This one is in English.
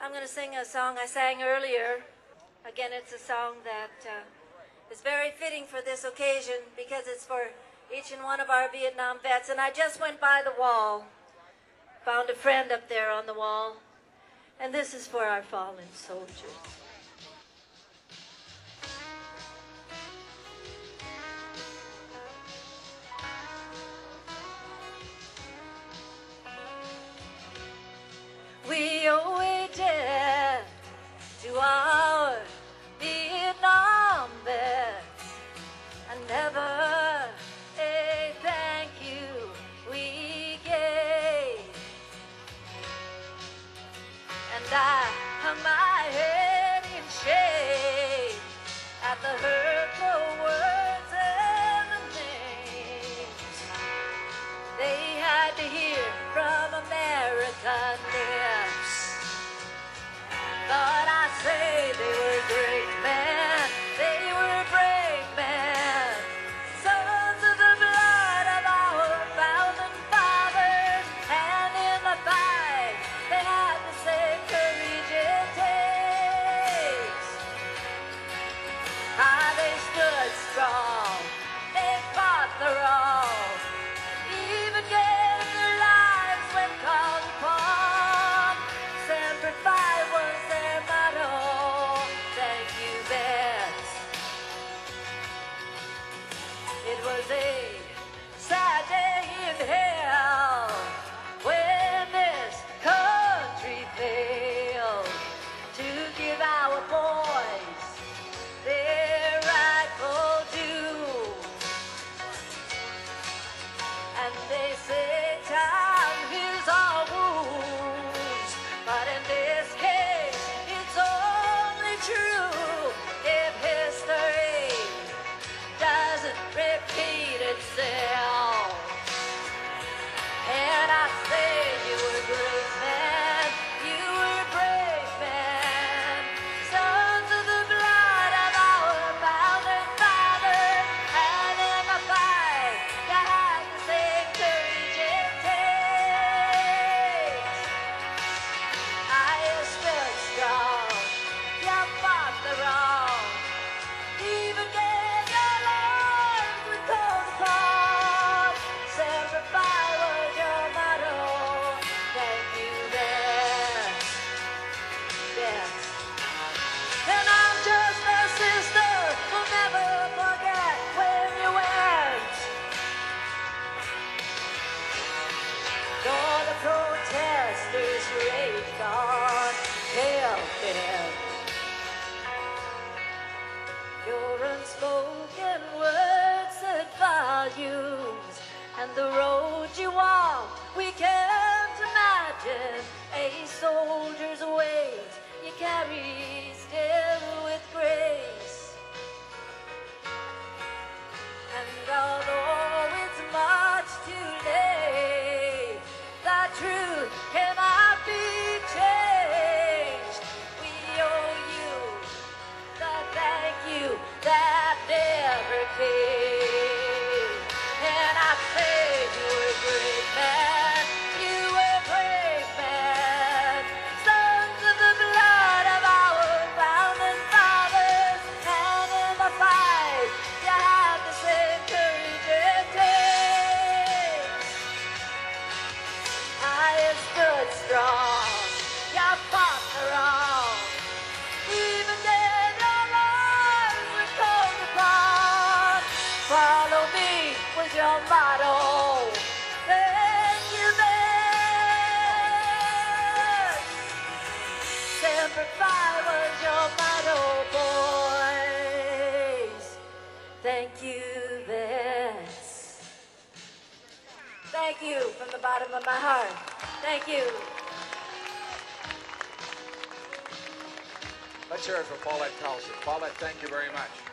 I'm going to sing a song I sang earlier. Again, it's a song that uh, is very fitting for this occasion because it's for each and one of our Vietnam vets. And I just went by the wall, found a friend up there on the wall, and this is for our fallen soldiers. I hung my head in shame at the hurt. Thank you, Vince. Thank you from the bottom of my heart. Thank you. Let's hear it for Paulette Carlson. Paulette, thank you very much.